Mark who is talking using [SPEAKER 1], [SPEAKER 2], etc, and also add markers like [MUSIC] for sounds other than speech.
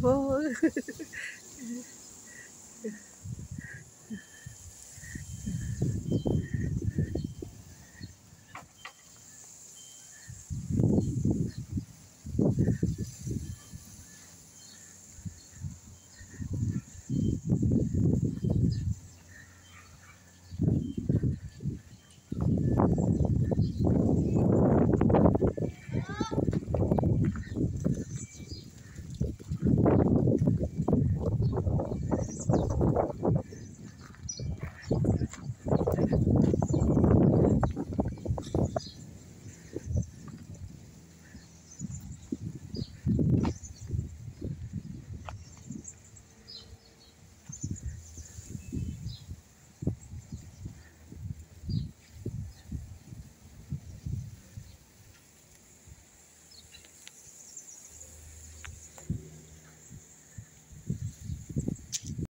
[SPEAKER 1] Bye. [LAUGHS]